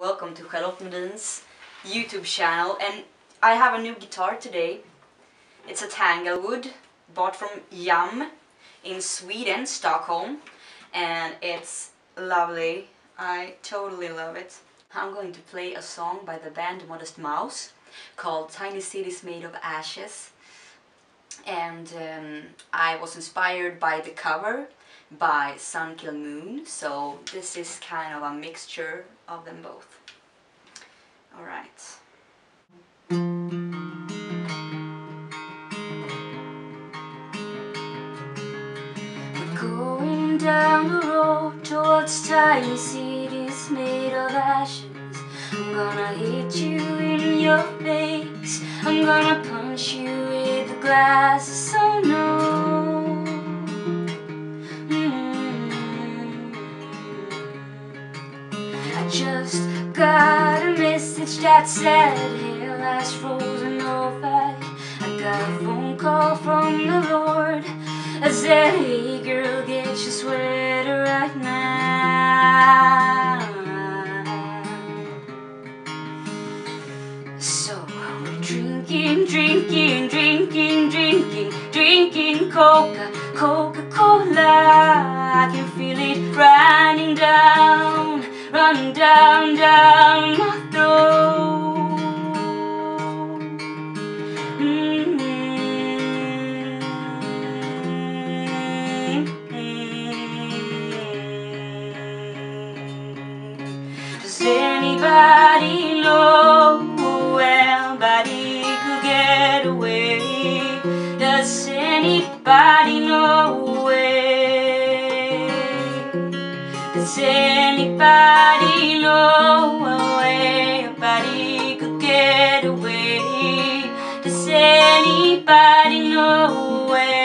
Welcome to Charlotte Nordin's YouTube channel and I have a new guitar today. It's a Tanglewood bought from Jam in Sweden, Stockholm and it's lovely. I totally love it. I'm going to play a song by the band Modest Mouse called Tiny Cities Made of Ashes and um, I was inspired by the cover by Sun Kil Moon so this is kind of a mixture of them both. Alright. We're going down the road towards tiny cities made of ashes I'm gonna hit you in your face I'm gonna punch you with the glasses, oh no just got a message that said Hell has frozen over I got a phone call from the Lord. I said, hey girl, get your sweater right now. So we're drinking, drinking, drinking, drinking, drinking Coca, Coca-Cola. I can feel it running down, running down, down my throat mm -hmm. Does anybody know where Buddy could get away? Does anybody know anybody know where Buddy could get away? Does anybody know where?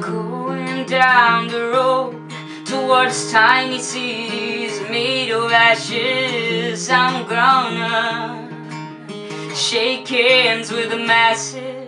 Going down the road towards tiny cities made of ashes I'm gonna shake hands with the masses